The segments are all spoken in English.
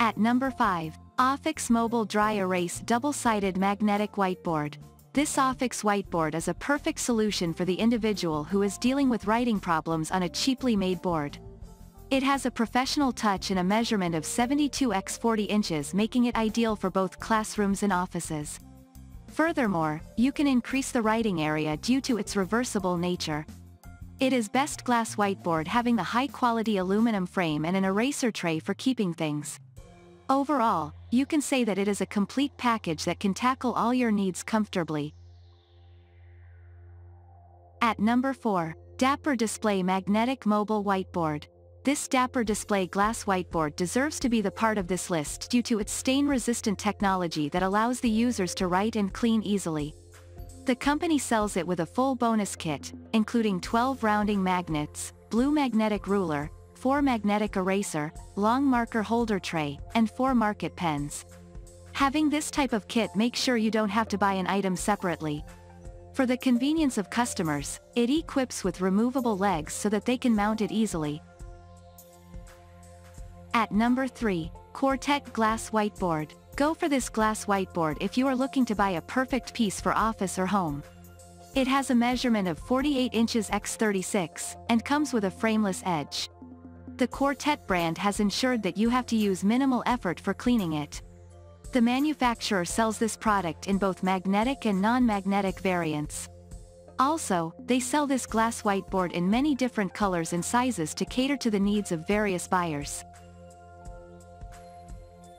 At number 5, Offex Mobile Dry Erase Double-Sided Magnetic Whiteboard. This Offex whiteboard is a perfect solution for the individual who is dealing with writing problems on a cheaply made board. It has a professional touch and a measurement of 72 x 40 inches making it ideal for both classrooms and offices. Furthermore, you can increase the writing area due to its reversible nature. It is best glass whiteboard having the high-quality aluminum frame and an eraser tray for keeping things. Overall, you can say that it is a complete package that can tackle all your needs comfortably. At number 4, Dapper Display Magnetic Mobile Whiteboard. This Dapper Display glass whiteboard deserves to be the part of this list due to its stain-resistant technology that allows the users to write and clean easily. The company sells it with a full bonus kit, including 12 rounding magnets, blue magnetic ruler, 4 magnetic eraser, long marker holder tray, and 4 market pens. Having this type of kit makes sure you don't have to buy an item separately. For the convenience of customers, it equips with removable legs so that they can mount it easily. At number 3, Quartet Glass Whiteboard. Go for this glass whiteboard if you are looking to buy a perfect piece for office or home. It has a measurement of 48 inches x 36, and comes with a frameless edge. The Quartet brand has ensured that you have to use minimal effort for cleaning it. The manufacturer sells this product in both magnetic and non-magnetic variants. Also, they sell this glass whiteboard in many different colors and sizes to cater to the needs of various buyers.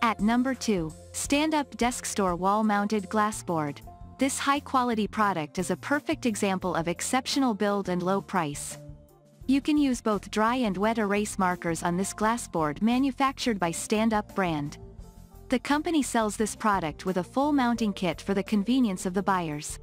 At number 2, Stand-Up Desk Store Wall-Mounted Glass Board. This high-quality product is a perfect example of exceptional build and low price. You can use both dry and wet erase markers on this glassboard manufactured by Stand Up brand. The company sells this product with a full mounting kit for the convenience of the buyers.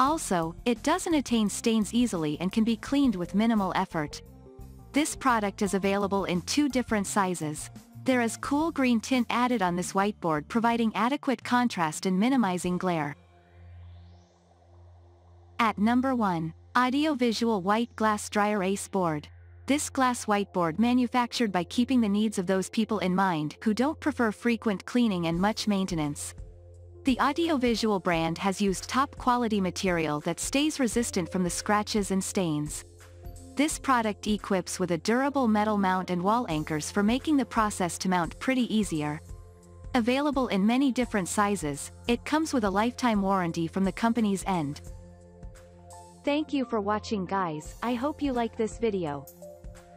Also, it doesn't attain stains easily and can be cleaned with minimal effort. This product is available in two different sizes. There is cool green tint added on this whiteboard providing adequate contrast and minimizing glare. At number 1. Audio-visual white glass dry erase board. This glass whiteboard manufactured by keeping the needs of those people in mind who don't prefer frequent cleaning and much maintenance. The audiovisual brand has used top-quality material that stays resistant from the scratches and stains. This product equips with a durable metal mount and wall anchors for making the process to mount pretty easier. Available in many different sizes, it comes with a lifetime warranty from the company's end. Thank you for watching guys, I hope you like this video.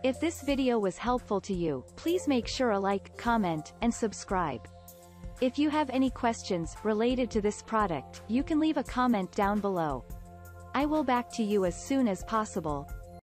If this video was helpful to you, please make sure a like, comment, and subscribe. If you have any questions related to this product, you can leave a comment down below. I will back to you as soon as possible.